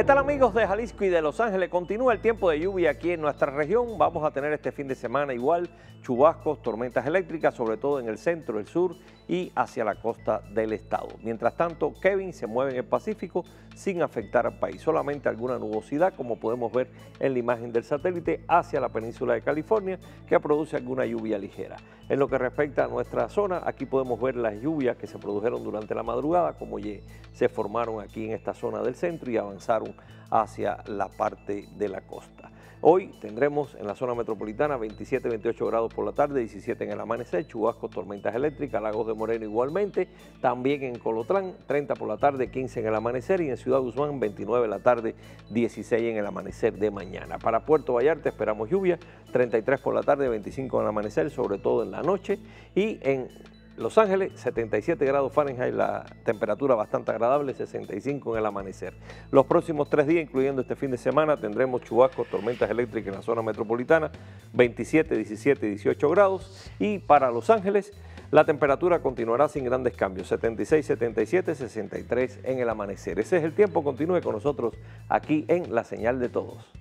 ¿Qué tal amigos de Jalisco y de Los Ángeles? Continúa el tiempo de lluvia aquí en nuestra región. Vamos a tener este fin de semana igual chubascos, tormentas eléctricas, sobre todo en el centro, el sur y hacia la costa del estado. Mientras tanto, Kevin se mueve en el Pacífico sin afectar al país. Solamente alguna nubosidad, como podemos ver en la imagen del satélite, hacia la península de California, que produce alguna lluvia ligera. En lo que respecta a nuestra zona, aquí podemos ver las lluvias que se produjeron durante la madrugada, como se formaron aquí en esta zona del centro y avanzaron hacia la parte de la costa. Hoy tendremos en la zona metropolitana 27-28 grados por la tarde, 17 en el amanecer, chubascos, tormentas eléctricas, Lagos de Moreno igualmente, también en Colotlán 30 por la tarde, 15 en el amanecer y en Ciudad Guzmán 29 en la tarde, 16 en el amanecer de mañana. Para Puerto Vallarta esperamos lluvia, 33 por la tarde, 25 en el amanecer, sobre todo en la noche y en los Ángeles, 77 grados Fahrenheit, la temperatura bastante agradable, 65 en el amanecer. Los próximos tres días, incluyendo este fin de semana, tendremos chubascos, tormentas eléctricas en la zona metropolitana, 27, 17 y 18 grados. Y para Los Ángeles, la temperatura continuará sin grandes cambios, 76, 77, 63 en el amanecer. Ese es el tiempo, continúe con nosotros aquí en La Señal de Todos.